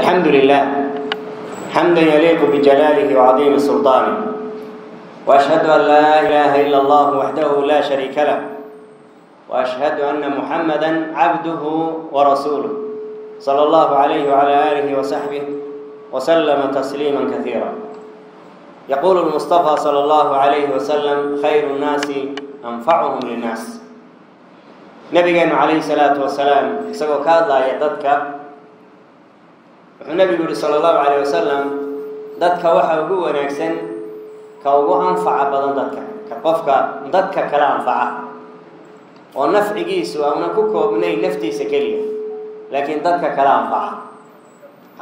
الحمد لله حمدا يليق بجلاله وعظيم سلطانه واشهد ان لا اله الا الله وحده لا شريك له واشهد ان محمدا عبده ورسوله صلى الله عليه وعلى اله وصحبه وسلم تسليما كثيرا يقول المصطفى صلى الله عليه وسلم خير الناس انفعهم للناس nabigeenu calayhi salaatu wasalaam isagoo ka hadlaaya dadka wuxuu nabigu yihi sala allahu calayh wasalam dadka waxa ugu wanaagsan ka ugu anfaca badan dadka. Ka qofka dadka kala anfaca. Oo nafcigiisu auna ku koobnayn naftiisa keliya laakiin dadka kala anfaca.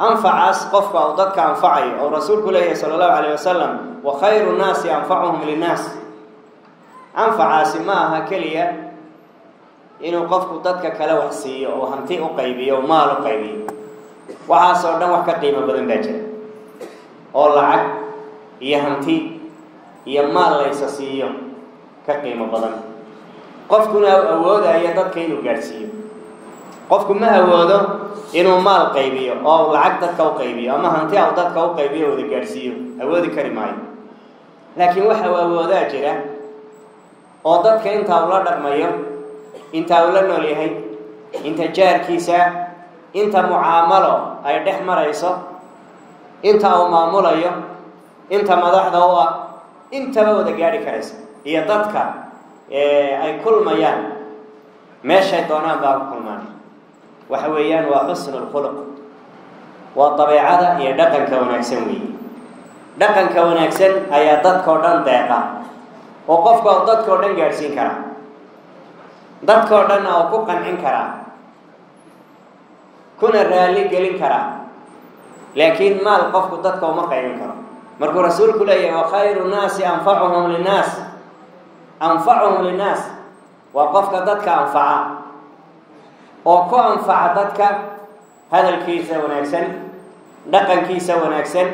Anfacaas qofka uu dadka anfacayo oo rasuulku leeyahay sala allahu calayh wasalam wa khayru nnaasi anfacuhum linnaas. Anfacaasi ma aha keliya inuu qofku dadka kale wax siiyo oo hanti u qaybiyo oo maal u qaybiyo waxaasoo dhan wax ka qiimo badan baa jira oo lacag iyo hanti iyo maal laysa siiyo ka qiimo badan qofkuna awoodayo dadka inuu gaadhsiiyo qofku ma awoodo inuu maal qaybiyo oo lacag dadka u qaybiyo ama hanti au dadka u qaybiyo wada gaadhsiiyo awoodi kari maayo laakiin waxa awoodaa jira oo dadka intaa ula dhaqmayo intaa uu la nool yahay inta jaarkiisa inta mucaamalo ay dhex marayso inta uu maamulayo inta madaxda u ah intaba wada gaadhi karaysa. Iyo dadka ay kulmayaan meeshay doonaan baa ku kulmaan. Waxa weeyaan waa xusnu lkhuluq waa dabeecada iyo dhaqanka wanaagsan weeye dhaqanka wanaagsan ayaa dadkao dhan deeqa. Oo qofka dadkao dhan gaadhsiin kara dadkao dhanna oo ku qancin karaa kuna raalli gelin karaa laakiin maal qofku dadka uma qaybin karo. Markuu rasuulku leeyahay wa khayru nnaasi anfacuhum linnaas. Anfacuhum linnaas. Waa qofka dadka anfaca. Oo ku anfaca dadka hadalkiisa wanaagsan dhaqankiisa wanaagsan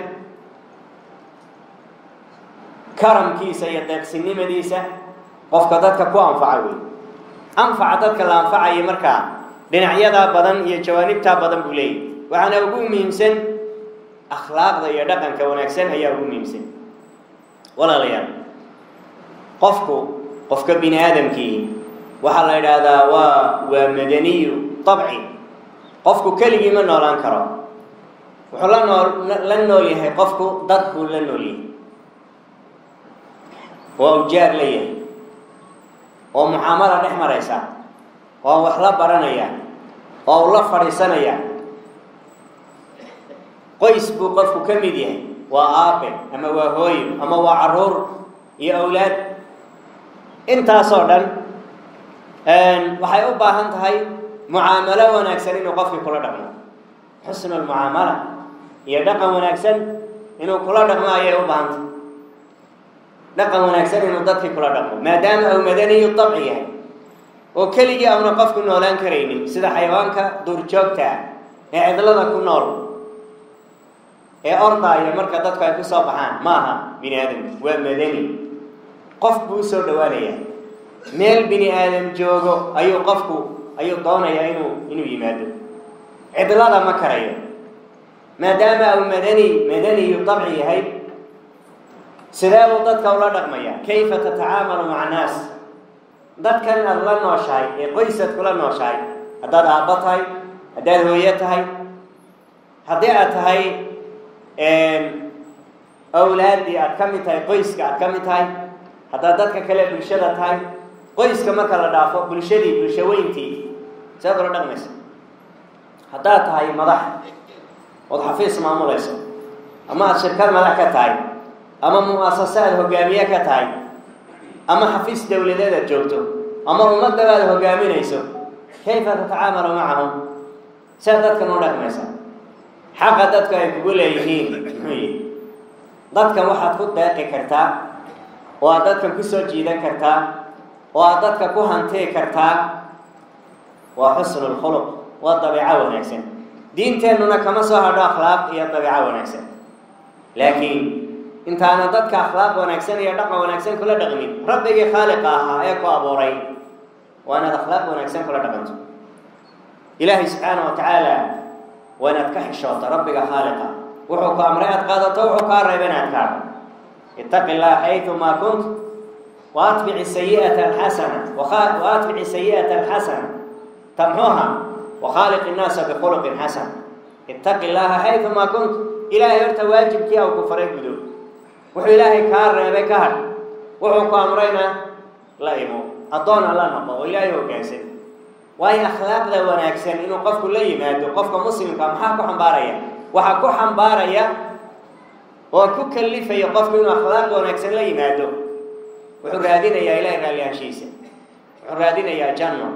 karamkiisa iyo deeqsinimadiisa. Qofka dadka ku anfaca wey anfaca dadka la anfacayo markaa dhinacyadaa badan iyo jawaanibtaa badan buu leeyahy waxaana ugu muhiimsan akhlaaqda iyo dhaqanka wanaagsan ayaa ugu muhiimsan. Walaalayaal qofku qofka bini aadamkii waxaa la yidhaahdaa waa waa madaniyu dabci qofku keligii ma noolaan karo. Wuxuu la nool la nool yahay qofku dadkuu la nool yahay. Waa ujaar la yahay. Oo mucaamala dhex maraysa oo wax la baranaya oo la fadhiisanaya. Qoys buu qofku ka mid yahay. Waa aabe ama waa hooyo ama waa carruur iyo awlaad. Intaasoo dhan waxay u baahan tahay mucaamalo wanaagsan inuu qofkii kula dhaqmo. Xusnu lmucaamala iyo dhaqan wanaagsan inuu kula dhaqmo ayay u baahan tahay. Dhaqan wanaagsan inuu dadkii kula dhaqmo maadaama uu madaniyu dabci yahay oo keligii auna qofku noolaan karaynin sida xayawaanka duurjoogta ah ee cidlada ku nool ee ordaaya marka dadku ay ku soo baxaan ma aha bini aadamku waa madani. Qof buu u soo dhawaanayaa. Meel bini aadam joogo ayuu qofku ayuu doonayaa inuu inuu yimaado. Cidlada ma karayo. Maadaama uu madani madaniyu dabci yahay sidee buu dadka ula dhaqmaya? Kayfa tatacaamalu maca naas dadkan aada la nooshahay ee qoysaad kula nooshahay haddaad aabbo tahay haddaad hooyo tahay haddii aad tahay awlaaddii aad ka mid tahay qoyska aad ka mid tahay haddaad dadka kale bulshada tahay qoyska marka la dhaafo bulshadii bulsho weyntii seed ula dhaqmaysa. Haddaad tahay madax ood xafiis maamulayso ama aada shirkad madax ka tahay ama mu'asase aada hogaamiye ka tahay ama xafiis dowladeed aad joogto. Ama ummadaba aada hogaaminayso. Kayfa tatacaamalu macahum? Seed dadkan u dhaqmaysa. Xaqa dadku ay kugu leeyihiin. Muxuu dadkan waxaad ku deeqi kartaa oo aad dadkan ku soo jiidan kartaa oo aad dadka ku hantii kartaa waa xusnu lkhuluq waa dabiico wanaagsan. Diinteennuna kama soo hadho akhlaaq iyo dabiico wanaagsan. Laakiin intaana dadka akhlaaq wanaagsan iyo dhaqan wanaagsan kula dhaqmin rabbigii khaaliqa ahaa ee ku abuuray waa inaad akhlaaq wanaagsan kula dhaqanto ilaahay subxaana wa tacaala waa inaad ka xishooto rabbiga khaaliqa wuxuu ku amray aad qaadato wuxuu kaa reeba inaad kaadho itaqi llaha xayumaa kunt waatbici sayi'ata alxasana waatbici sayi'ata alxasana tamxuha wakhaaliq innaasa bikhuluqin xasan itaqi llaha xayumaa kunt ilaahay horta waajibkii au ku faray gudo wuxuu ilaahay kaa reebay ka hadh. Wuxuu ku amrayna la imo addoona la noqo oo ilaahay hoggaansan waayo akhlaaqda wanaagsan inuu qofku la yimaado qofka muslimka maxaa ku xambaaraya? Waxaa ku xambaaraya oo ku kalifaya qofku inuu akhlaaqda wanaagsan la yimaado. Wuxuu raadinayaa ilahay raalliyaanshiisa wuxuu raadinayaa janno.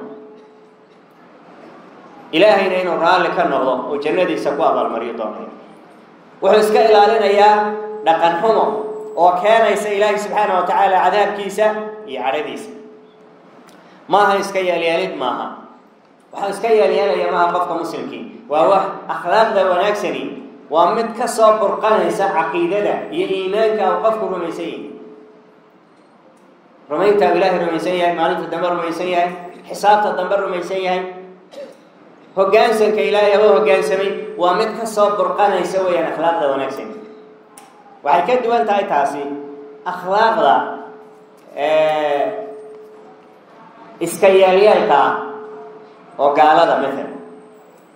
Ilaahayna inuu raalli ka noqdo oo jannadiisa ku abaalmariyo doonay wuxuu iska ilaalinayaa dhaqan xumo oo keenaysa ilaahay subxaana wa tacaala cadaabkiisa iyo cadhadiisa maaha iska yeelyeelid maaha. Waxaa iska yeelyeelaya maaha qofka muslimkii waa wax akhlaaqda wanaagsani. Waa mid ka soo burqanaysa caqiidada iyo iimaanka uu qofku rumaysan yahay. Rumaynta uu ilaahay rumaysan yahay maalinta dambe rumaysan yahay xisaabta dambe rumaysan yahay. Hoggaansanka ilaahay haba hoggaansamay waa mid ka soo burqanaysa weeyaan akhlaaqda wanaagsan waxay ka duwan tahay taasi akhlaaqda iska yeelyeelka oo gaalada maala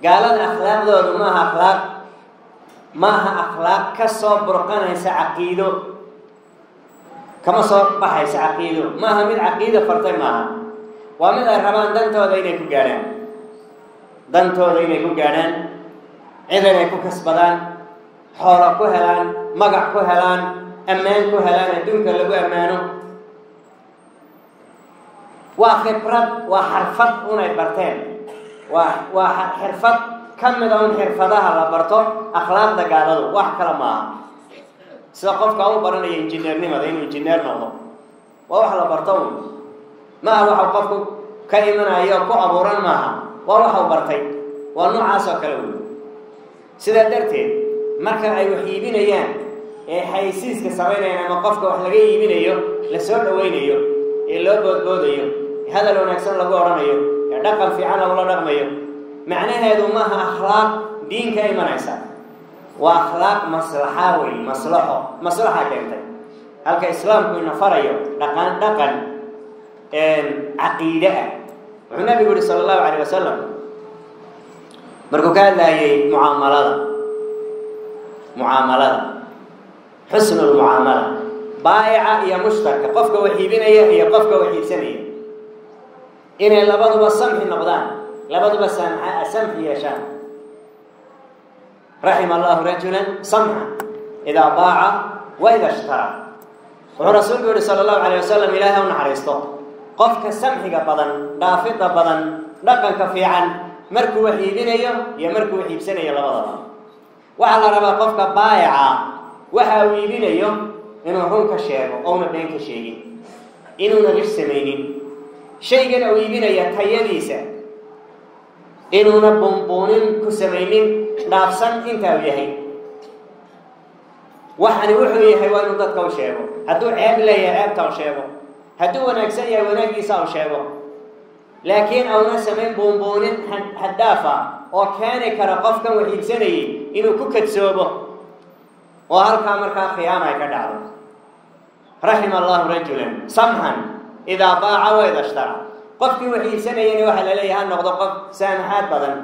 gaalada akhlaaqdoodu maaha akhlaaq maaha akhlaaq ka soo burqanaysa caqiido kama soo baxaysa caqiido. Maaha mid caqiido fartay maaha. Waa mid ay rabaan dantooda inay ku gaadhaan. Dantooda inay ku gaadhaan cid inay ku kasbadaan xoolo ku helaan magac ku helaan ammaan ku helaan adduunka lagu ammaano. Waa khibrad waa xarfad unay barteen. Waa waa xirfad ka mida un xirfadaha la barto akhlaaqda gaaladu wax kale maaha. Sida qofka u baranaya injineernimada inuu injineer noqdo. Waa wax la barto un. Maaha waxau qofku ka imanayo ku abuuran maaha. Waa waxau bartay. Waa noocaas oo kale wey sidaa darteed marka ay wax iibinayaan ee xaysiiska samaynayaan ama qofka wax laga iibinayo la soo dhawaynayo ee loo boodboodayo hadal wanaagsan lagu odhanayo ee dhaqan fiican lagula dhaqmayo macnaheedu maaha akhlaaq diin ka imanaysa. Waa akhlaaq maslaxa wey maslaxo maslaxa keentay. Halka islaamku ina farayo dhaqan dhaqan caqiide ah. Wuxuu nabigu yihi sala allahu calayh wasalam markuu ka hadlaayay mucaamalada mucaamalada xusnu lmucaamala baayica iyo mushtarka. Qofka wax iibinaya iyo qofka wax iibsanaya. Inay labaduba samxi noqdaan. Labaduba samxi yeeshaan. Raxima allahu rajulan samxa. Idaa baaca wa ida ishtara. Wuxuu rasuulku yihi sala allahu calayh wasalam ilaahay u naxariisto. Qofka samxiga badan dhaafidda badan dhaqanka fiican markuu wax iibinayo iyo markuu wax iibsanayo labadaba waxaa la rabaa qofka baayaca waxa uu iibinayo inuu run ka sheego ouna been ka sheegin inuuna lish samaynin. Shaygan uu iibinaya tayadiisa. Inuuna buunbuunin ku samaynin dhaafsan intaa uu yahay. Waxani wuxuu yahay waa inuu dadka u sheego. Hadduu ceeb leeyahay ceebta u sheego. Hadduu wanaagsan yahay wanaaggiisa u sheego. Laakiin auna samayn buunbuunin haddaafa oo keeni kara qofkan wax iibsanayay inuu ku kadsoobo oo halkaa markaa khiyaama ay ka dhacdo. Raxima allahu rajulan samxan idaa baaca wa ida ishtara. Qofkii wax iibsanayana waxaa la leeyahay ha noqdo qof saamaxaad badan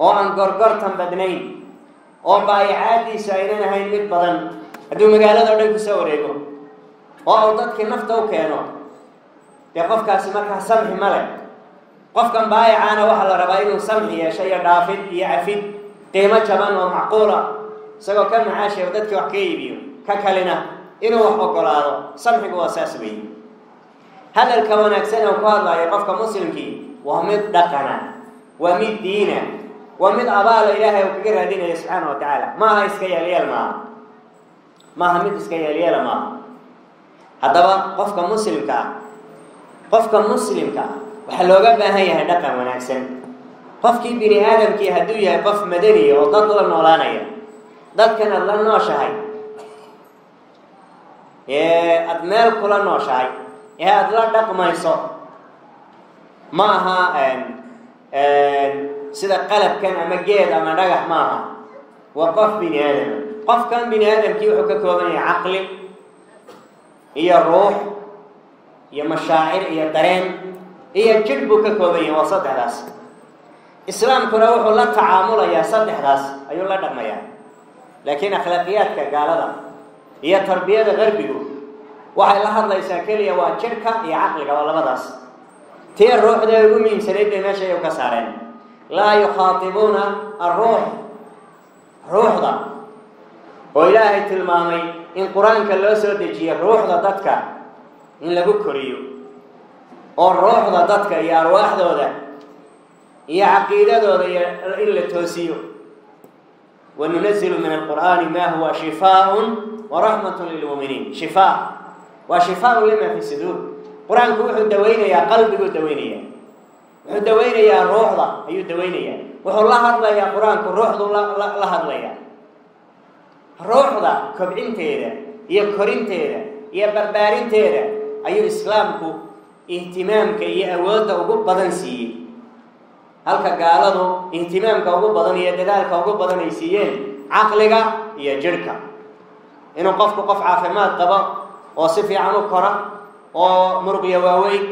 oo aan gorgortan badnayn oo baayacaadiisu aynan ahayn mid badan. Hadduu magaalada o dhan ku soo wareego oo uu dadkii nafta u keeno dee qofkaasi markaa samxi ma leh. Qofkan baayacaana waxaa la rabaa inuu samxi yeesho iyo dhaafid iyo cafid qiimo jaban oo macquula isagoo ka macaashay oo dadkii wax ka iibiyo ka kalina inuu wax ogolaado samxigu waa saas weeye. Hadalka wanaagsan oo ku hadlaayo qofka muslimkii waa mid dhaqana waa mid diina waa mid abaala ilaahay uu kaga raadinayo subxaana wa tacaala. Maaha iska yeelyeel maaha? Maaha mid iska yeelyeela maaha? Haddaba qofka muslimka ah qofka muslimka ah waxaa looga baahan yahay dhaqan wanaagsan. Qofkii bini aadamkii hadduu yahay qof madaniya oo dad la noolaanaya dadkan aada la nooshahay. Ee aada meel kula nooshahay. Ee aada la dhaqmayso. Ma aha sida qalabkan ama geed ama dhagax maaha. Waa qof bini aadama qofkan bini aadamkii wuxuu ka kooban yahay caqli iyo ruux iyo mashaacir iyo dareen iyo jidh buu ka kooban yahay waa saddexdaas. Islaamkuna wuxuu la tacaamulayaa saddexdaas ayuu la dhaqmayaa laakiin akhlaaqiyaadka gaalada iyo tarbiyada qarbigu waxay la hadlaysaa keliya waa jidhka iyo caqliga waa labadaas. Tii ruuxda ugu muhiimsanayd bay meesha ay ka saareen. Laa yukhaatibuuna alruux ruuxda. Oo ilaahay tilmaamay in qur'aanka loo soo dejiye ruuxda dadka in lagu koriyo. Oo ruuxda dadka iyo arwaaxdooda iyo caqiidadooda iyo in la toosiyo wanunazilu min alqur'aani ma huwa shifaaءun waraxmat lilmuuminiin shifaa waa shifaaun lima fi suduur qur'aanku wuxuu daweynayaa qalbiguu daweynayaa wuxuu daweynayaa ruuxda ayuu daweynayaa wuxuu la hadlayaa qur'aanku ruuxduu la hadlayaa ruuxda kobcinteeda iyo korinteeda iyo barbaarinteeda ayuu islaamku ihtimaamka iyo awoodda ugu badan siiyey halka gaaladu ihtimaamka ugu badan iyo dadaalka ugu badan ay siiyeen caqliga iyo jidhka inuu qofku qof caafimaad qabo oo si fiican u kora oo muruqya waaweyn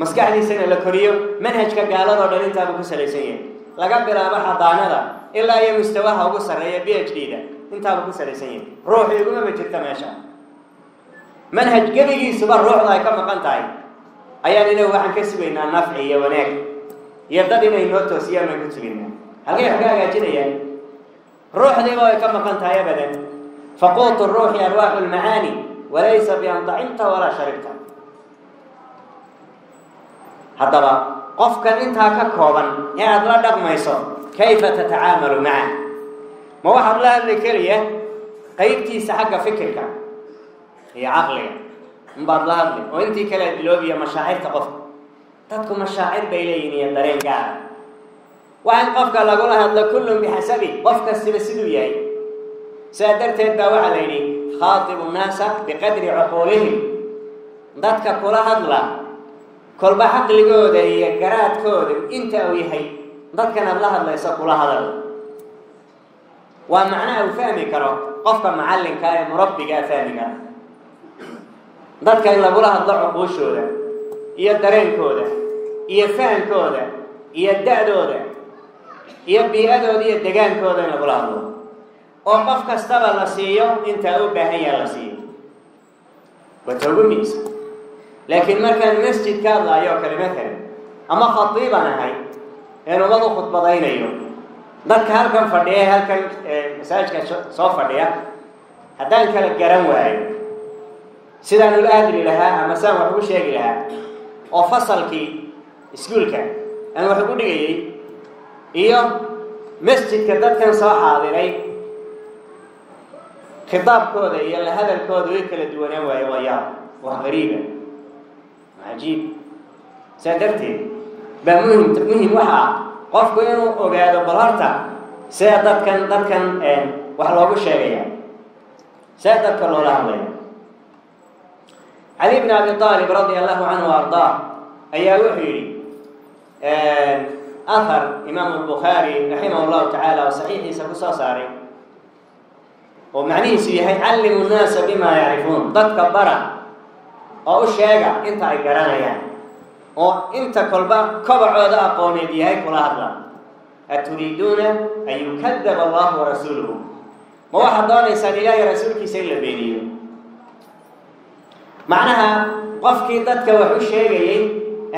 maskaxdiisana la koriyo manhajka gaaladoo dhan intaabuu ku salaysan yahay. Laga bilaabo xadaanada ilaa iyo mustawaha ugu sarreeya b h d da intaabuu ku salaysan yahay. Ruuxu igumama jirta meesha. Manhaj gebigiisuba ruuxda ay ka maqan tahay. Ayaan inagu waxaan ka sugaynaa nafci iyo wanaag iyo inay noo toosiyaan baan ka sugaynaa halkay wax ka hagaajinayaan ruuxdiiba ay ka maqan tahay abadan faquutu ruuxi arwaaxu lmacaani walaysa bian dacimta walaa sharibta haddaba qofkan intaa ka kooban ee aada la dhaqmayso kayfa tatacaamalu maca ma waxaad la hadli keliya qaybtiisa xagga fikirka iyo caqliga inbaad la hadli oo intii kale iloobiya mashaacirta qofka dadku mashaacir bay leeyihiin iyo dareen gaara waa in qofka lagula hadlo kullun bixasabi qof kastiba siduu yahay. Sidaa darteed baa waxaa la yidhi khaatibu nnaasa biqadri cuquulihim dadka kula hadla kolba caqligooda iyo garaadkooda inta uu yahay dadkan aad la hadlayso kula hadal. Waa macnaha uu fahmi karo qofka macallinka ee murabbigaa fahmi kara. Dadka in lagula hadlo cuquushooda iyo dareenkooda iyo fahankooda iyo da-dooda iyo bii-adooda iyo degaankooda in lagula hadlo oo qof kastaba la siiyo intaa u baahan yaha la siiyo miisa laakiin markaan masjid ka hadlaayo oo kale matalan ama khatiiban ahay een ummad u khudbadaynayo dadka halkan fadhiya halkan masaajidka soo fadhiya haddaan kala garan waayo sidaan ula hadli lahaa ama saan wax ugu sheegi lahaa oo fasalkii iskuolka aan wax ugu dhigayay iyo masjidka dadkan soo xaadiray. Khitaabkooda iyo la hadalkooda way kala duwanaan waayo waa yaab wax qariiba cajiib. Saa darteed baa muhiim muhiim waxa ah qofku inuu ogaado bal see dadkan dadkan wax loogu sheegaya see dadka loola hadlaya cali bn abi aalib radia allahu canhu ardaa ayaa wuxuu yidhi ahar imaamu lbukhaari raximah llahu tacaala oo saxiixiisa ku soo saaray oo macnihiisu yahay callimu nnaasa bima yacrifuun dadka bara oo u sheega inta ay garanayaan oo inta kolba kobacooda aqooneed yahay kula hadla. Aturiiduuna an yukadaba allahu warasuuluhu ma waxaad doonaysaan ilaahay rasuulkiisa in la beeniyo macnaha qofkii dadka wax u sheegayey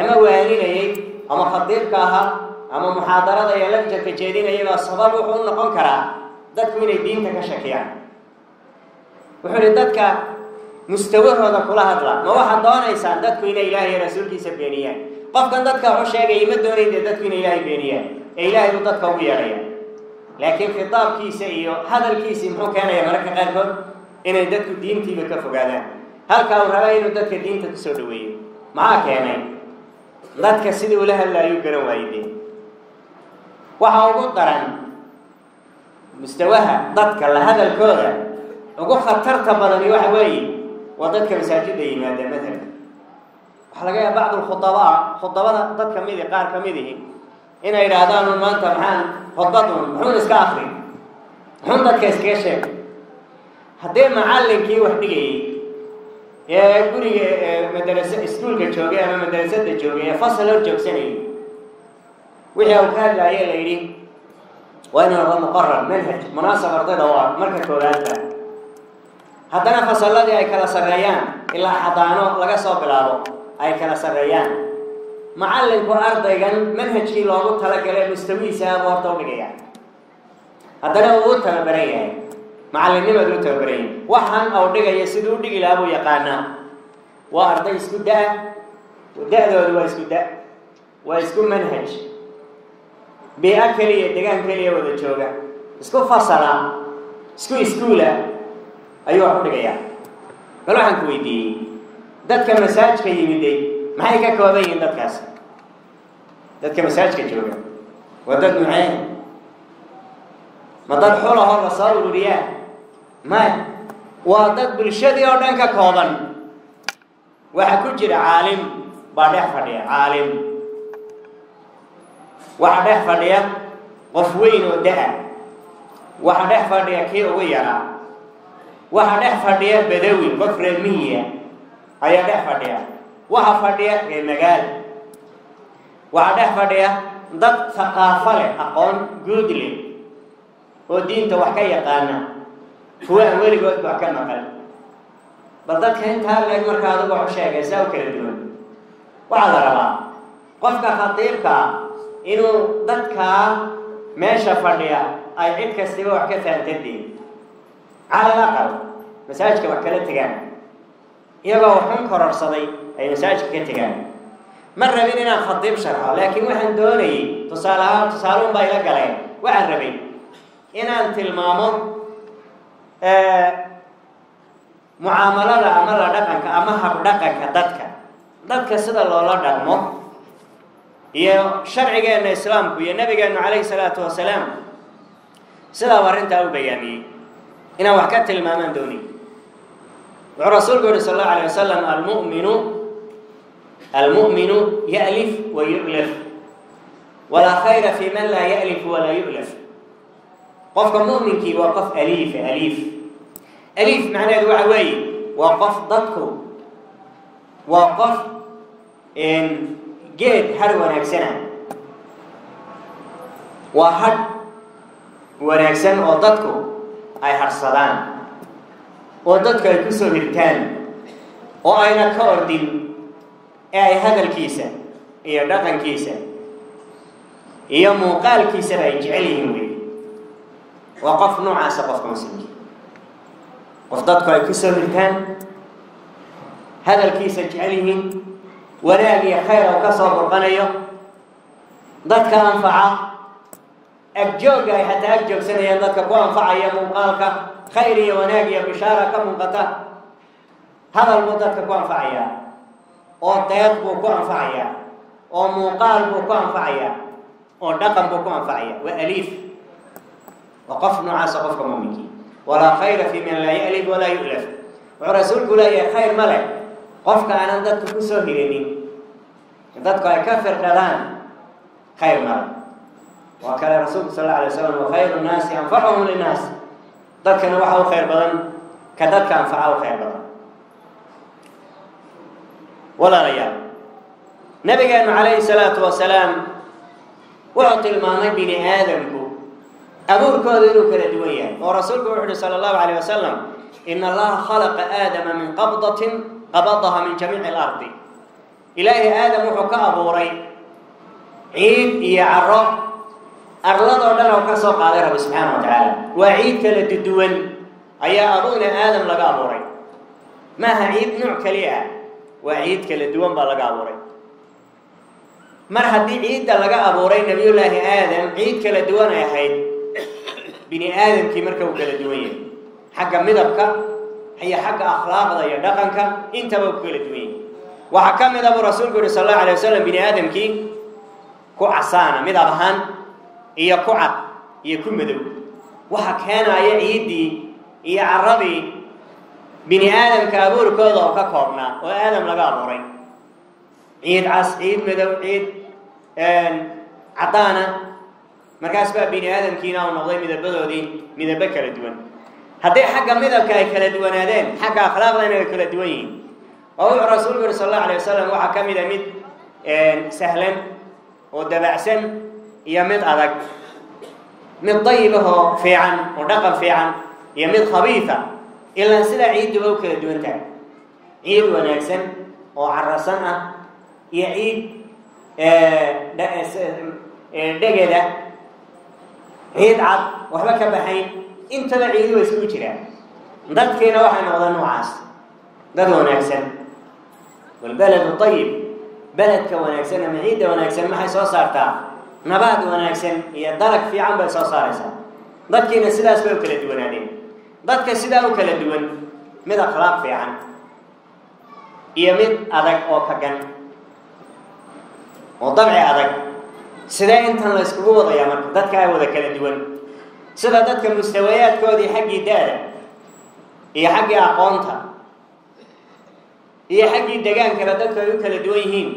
ama waaninayey ama khadiibka ahaa ama muxaadarada iyo lafjarka jeedinayay baa sabab wuxuu u noqon karaa dadku inay diinta ka shakiyaan. Wuxuu ihi dadka mustawahooda kula hadla. Ma waxaad doonaysaan dadku inay ilaahay rasuulkiisa beeniyaan? Qofkan dadka wax u sheegayay ma doonayn dee dadku inay ilaahay beeniyaan? Ee ilaahay buu dadka ugu yeedhaya. Laakiin khitaabkiisa iyo hadalkiisii muxuu keenaya mararka qaarkood inay dadku diintiiba ka fogaadaan halkaa uu rabaa inuu dadka diinta ku soo dhaweeyo. Maxaa keenay? Dadka sidii ula hadlaayuu garan waayey dee waxa ugu daran mustawaha dadka la hadalkooda ugu khatarta badani waxa weeye waa dadka masaajidda yimaada matalan waxaa laga yaaba bacdu lkhudabaa khudabada dad kamidi qaar ka mid ihi inay idhaahdaan maanta maxaan khudbadun muxuun iska akri muxuun dadka iskaga sheeg. Haddii macallinkii wax dhigayay ee guriga madarasa iskuulka joogay ama madarasada joogay ee fasal hor joogsanayay wixii u ka hadlaaye la yidhi waa inuu noqdo muqarar manhaj munaasab ardayda waa marka koowaadba haddana fasalladii ay kala sarreeyaan ilaa xadaano laga soo bilaabo ay kala sarreeyaan. Macallinku ardaygan manhajkii loogu talagalay mustawihiisa abu horta u dhigaya haddana uu u tababaran yahay macallinnimadu u tababaran yahay waxaan au dhigaya siduu u dhigi lahaa buu yaqaanaa. Waa arday isku da- da-doodu waa isku da- waa isku manhaj. Bia keliya degaan keliya wada jooga. Isku fasala. Isku iskuula. Ayuu wax u dhigayaa. Bal waxaan ku weydiiyey. Dadka masaajka yimiday maxay ka kooban yihiin dadkaas? Dadka masaajka jooga. Waa dad maxay ma dad xulahoo la soo ururiyaa maya waa dad bulshadii oo dhan ka kooban. Waxaa ku jira caalim baa dhex fadhiya caalim. Waxaa dhex fadhiya qof weyn oo da'a. Waxaa dhex fadhiya kii ugu yaraa. Waxaa dhex fadhiya badawi qof reer mihiya ayaa dhex fadhiya. Waxaa fadhiya reer magaal. Waxaa dhex fadhiya dad haqaafo leh aqoon guud leh oo diinta wax ka yaqaana kuwa aan weligood wax ka maqan bal dadka intaa leeg markaa adigu wax u sheegay saa u kala duwan. Waxaa la rabaa qofka khatiibkaa inuu dadkaa meesha fadhiya ay cid kastiba wax ka fahamtadeen cala alaqal masaajidka wax kala tegaan. Iyagoo waxun kororsaday ay masaajidka ka tegaan. Ma rabin inaan khatiib sharxo laakiin waxaan doonayay tusaale ahaan tusaaluun baa ila galeen waxaan rabay inaan tilmaamo mucaamalada ama la dhaqanka ama habdhaqanka dadka. Dadka sida loola dhaqmo iyo sharcigeenna islaamku iyo nabigeennu calayhi salaatu wasalaam sidaaba arrintaa u bayaamiyey inaan wax ka tilmaamaan dooni. Wuxuu rasuulku yihi sal allahu alay wasalam almuminu almu'minu ya'lif wa yu'laf walaa khayra fi man laa ya'lif walaa yu'laf qofka mu'minkii waa qof aliifa aliif. Aliif macnaheedu waxa weeye waa qof dadku waa qof geed har wanaagsana. Waa hadh wanaagsan oo dadku ay hadhsadaan oo dadku ay ku soo hirtaan oo ayna ka ordin ee ay hadalkiisa iyo dhaqankiisa iyo muuqaalkiisaba ay jecel yihiin wey waa qof noocaasa qofka muslimka qof dadku ay ku soo hirtaan hadalkiisa jecel yihiin wanaag iyo khayr oo ka soo burqanayo dadka anfaca agjoogga ay xataa ag joogsanayaan dadka ku anfacaya muuqaalka khayr iyo wanaag iyo bishaara ka muuqata hadal buu dadka ku anfacayaa oo deeq buu ku anfacayaa oo muuqaal buu ku anfacayaa oo dhaqan buu ku anfacaya waa aliif waa qof noocaasa qofka muuminkii walaa khayra fi man laa ya'lif walaa yu'laf wuxuu rasuulku leeyahay khayr ma leh qofka aanan dadku ku soo hirinin dadku ay ka firdhadaan khayr ma leh waa kale rasuulku sal alla alay waslam wa khayru nnaasi anfacuhum linnaas dadkana waxa u khayr badan ka dadka anfaca u khayr badan walaalayaal nabigeenu calayhi salaatu wasalaam wuxuu tilmaamay bini aadamku abuurkooda inuu kala duwan yahay. Oo rasuulku wuxu uhi sala allahu alayh wasalam ina allaha khalaqa aadama min qabdatin qabadaha min jamiici alardi. Ilaahay aadam wuxuu ka abuuray ciid iyo caro arladoo dhan oo ka soo qaaday rabbi subxaana wa tacaala. Waa ciid kala duduwan ayaa aduuna aadam laga abuuray. Maaha ciid nuuc keliya ah waa ciid kala duwan baa laga abuuray. Mar haddii ciidda laga abuuray nebiyullaahi aadam ciid kala duwan ay ahayd bini aadamkii marka uu kala duwan yahay. Xagga midabka iyo xagga akhlaaqda iyo dhaqanka intaba u kala duwan yahay. Waxaa ka mid a buu rasuulku yihi sal allahu alay wasalam bini aadamkii ku casaana midab ahaan iyo ku cad iyo ku madow. Waxa keenaya ciiddii iyo carradii bini aadamka abuurkooda oo ka koobnaa oo aadam laga abuuray. Ciid cas ciid madow ciid caddaana markaas baa bini aadamkiina uu noqday midabadoodii midabo kala duwan. Hadday xagga midabka ay kala duwanaadeen xagga akhlaaqdana ay kala duwan yihiin. Oo wuxuu rasuulku yuri sal allahu alay wasalam waxaa ka mid a mid sahlan oo dabacsan iyo mid adag. Mid dayibahoo fiican oo dhaqan fiican iyo mid khabiisa ilaan sidaa ciidduba u kala duwan tahay. Ciid wanaagsan oo carasan ah iyo ciid dhegeda ciid cad waxba ka baxayn intaba ciidu way iskugu jiraan. Dadkiina waxay noqdeen noocaas dad wanaagsan. Walbaladu ayib beledka wanaagsan ama ciidda wanaagsan maxay soo saartaa? Nabaad wanaagsan iyo dalag fiican bay soo saaraysaa. Dadkiina sidaas bay u kala duwanaadeen. Dadka sidaa u kala duwan mid akhlaaq fiican iyo mid adag oo kagan oo dabci adag sidee intan la yskugu wadayaa marka dadka ay wada kala duwan? Sida dadka mustawayaadkoodii xaggii da-da iyo xaggii aqoonta iyo xaggii degaankaba dadku ay u kala duwan yihiin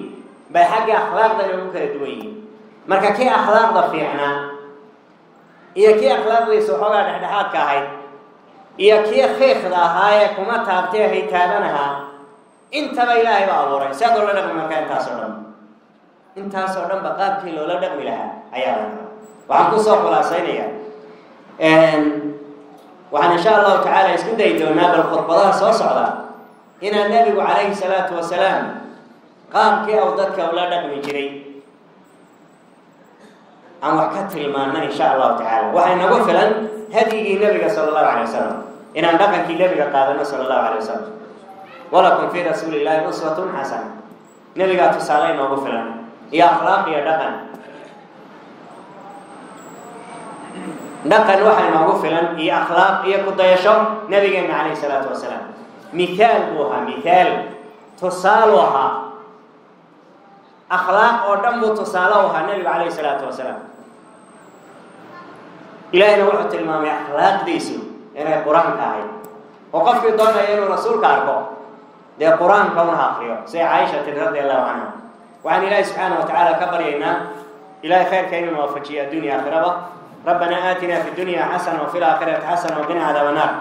bay xaggii akhlaaqdana ugu kala duwan yihiin. Marka kii akhlaaqda fiicnaa iyo kii akhlaaqdiisa waxoogaa dhexdhexaadka ahayd iyo kii khiikhda ahaa ee kuma taabtee haytaaban ahaa intaba ilaahay baa abuuray. Saad oola dhaqmi markaa intaas oo dhan intaas oo dhan ba qaabkii loola dhaqmi lahaa ayaa waxaan ku soo khulaasaynayaa waxaan insha allahu tacaala isku dayi doonaa bal khudbadaha soo socda inaan nebigu calayhi salaatu wasalaam qaabkii ou dadka ula dhaqmi jiray aan wax ka tilmaana insha allahu tacaala waxay nagu filan hadyigii nebiga sala allahu alay wasalam inaan dhaqankii nebiga qaadano sala allahu alay wasalam walakum fii rasuuli illahi uswatun xasana nebigaa tusaale inoogu filan iyo akhlaaq iyo dhaqan dhaqan waxaa inoogu filan iyo akhlaaq iyo kudayasho nabigeena calayhi salaatu wasalaam mithaal buu ahaa mithaal tusaalu ahaa akhlaaq oo dhan buu tusaale u ahaa nebigu calayhi salaatu wasalaam ilaahina wuxuu tilmaamay akhlaaqdiisu inay qur'aanka ahayd oo qofkii doonaya inuu rasuulka arko dee qur'aanka una akriyo siday caaisha tiri radi allahu canha ilaahi subxaana wa tacaala ka baryaynaa ilahay khayrka inuu waafajiyo addunya aakhiraba ربنا آتنا في الدنيا حسنة وفي الآخرة حسنة وقنا عذاب النار.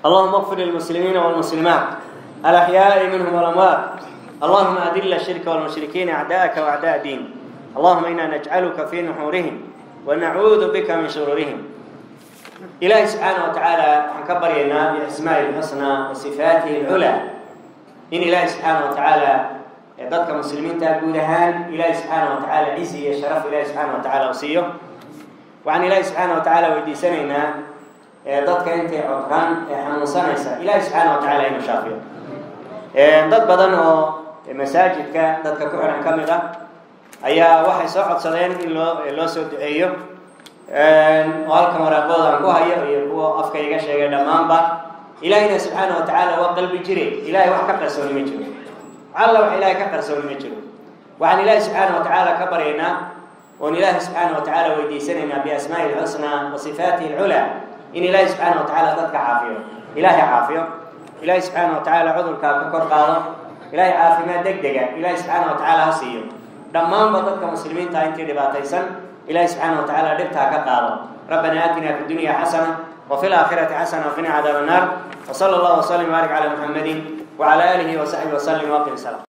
اللهم اغفر للمسلمين والمسلمات الأحياء منهم والأموات. اللهم أذل الشرك والمشركين أعداءك وأعداء الدين اللهم إنا نجعلك في نحورهم ونعوذ بك من شرورهم. إلهي سبحانه وتعالى نكبر ينا بأسماء الحسنى وصفاته العلى. إن إلهي سبحانه وتعالى dadka muslimiinta guud ahaan ilaahi subxaana wa tacaala cizi iyo sharaf ilaahi subxaana wa tacaala siiyo. Waxaan ilaahi subxaana wa tacaala weydiisanaynaa dadka intay codran ee xanuunsanaysa ilaahi subxaana wa tacaala inuu shaafiyo. Dad badan oo masaajidka dadka ku xihan ka mid ah ayaa waxay soo codsadeen in loo loo soo duceeyo. Oo halkan waraaqooda aan ku hayo iyo kuwa afka iga sheegay dhammaanba ilaahina subxaana wa tacaala waa qalbi jire. Ilahay wax ka qarsooni ma jiro alla wax ilaahay ka qarsooni ma jiro waxaan ilaahi subxaana wa tacaala ka baryaynaa oon ilaahi subxaana wa tacaala weydiisanaynaa biasmaa'i lxusnaa wa sifaatihi alculaa in ilaahi subxaana wa tacaala dadka caafiyo ilaahay caafiyo ilaahi subxaana wa tacaala cudurkaa ka kor qaado ilaahay caafimaad deg dega ilaahi subxaana wa tacaala ha siiyo dhammaanba dadka muslimiinta intii dhibaataysan ilaahi subxaana wa tacaala dhibtaa ka qaado rabbana aatina fi dunya xasana وفي الآخرة حسنة وقنا عذاب النار وصلى الله وسلم وبارك على محمد وعلى آله وصحبه وسلم وقم السلام